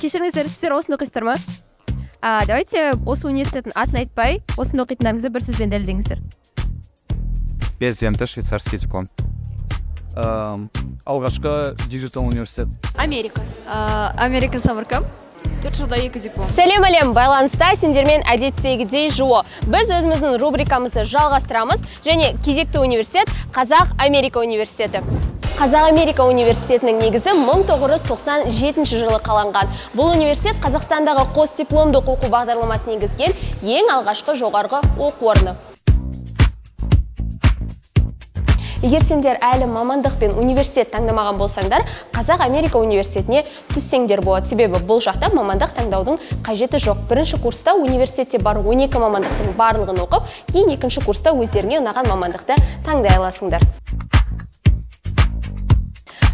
кешіріңіздер сіздер осында оқисыздар ма а, давайте осы университеттің атын айтпай осында оқитындарыңызды бір сөзбен дәлелдеңіздер. Без ленты швейцарский диплом. Алғашқы диджитал университет. Америка. Америка самаркам төрт жылда екі диплом. Сәлем әлем байланыста сендермен әдеттегідей жуо. Біз өзіміздің рубрикамызды жалғастырамыз және кезекті университет қазақ америка университеті. Қазақ америка университетінің негізі 1997 жылы қаланған. Бұл университет қазақстандағы қос дипломдық оқу бағдарламасын енгізген ең алғашқы жоғарғы оқу орны. Егер сендер әлі мамандық пен университет таңдамаған болсаңдар қазақ америка университетіне түссеңдер болады. Себебі бұл жақта мамандық таңдаудың қажеті жоқ. Бірінші курста университетте бар 12 мамандықтың барлығын оқып кейін екінші курста өздеріңе ұнаған мамандықты таңдай аласыңдар.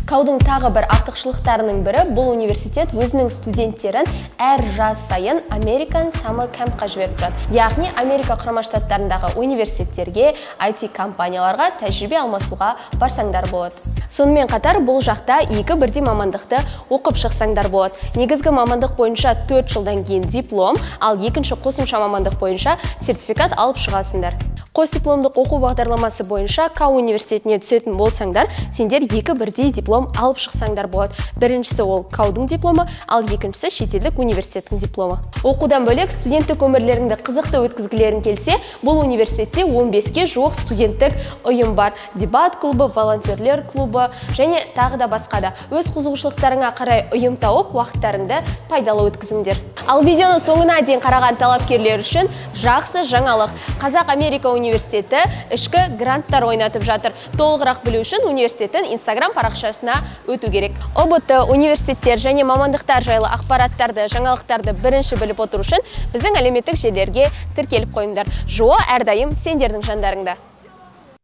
Каудың тағы бір артықшылықтарының бірі бұл университет өзінің студенттерін әр жаз сайын American Summer Campқа жіберіп тұрады. Яғни Америка құрама штаттарындағы университеттерге IT компанияларға тәжірибе алмасуға барсаңдар болады. Сонымен қатар бұл жақта екі бірдей мамандықты оқып шықсаңдар болады. Негізгі мамандық бойынша төрт жылдан кейін диплом ал екінші қосымша мамандық бойынша сертификат алып шығасыңдар. Қос дипломдық оқу бағдарламасы бойынша кау университетіне түсетін болсаңдар сендер екі бірдей диплом алып шықсаңдар болады. Біріншісі ол каудың дипломы ал екіншісі шетелдік университеттің дипломы. Оқудан бөлек студенттік өмірлеріңді қызықты өткізгілерің келсе бұл университетте 15-ке жуық студенттік ұйым бар. Дебат клубы волонтерлер клубы және тағы да басқа да. Өз қызығушылықтарыңа қарай ұйым тауып уақыттарыңды пайдалы өткізіңдер. Ал видеоны соңына дейін қараған талапкерлер үшін жақсы жаңалық. Қазақ америка университеті ішкі гранттар ойнатып жатыр. Толығырақ білу үшін университеттің инстаграм парақшасына өту керек. Ұбт университеттер және мамандықтар жайлы ақпараттарды жаңалықтарды бірінші біліп отыру үшін біздің әлеуметтік желілерге тіркеліп қойыңдар. Жуо әрдайым сендердің жандарыңда.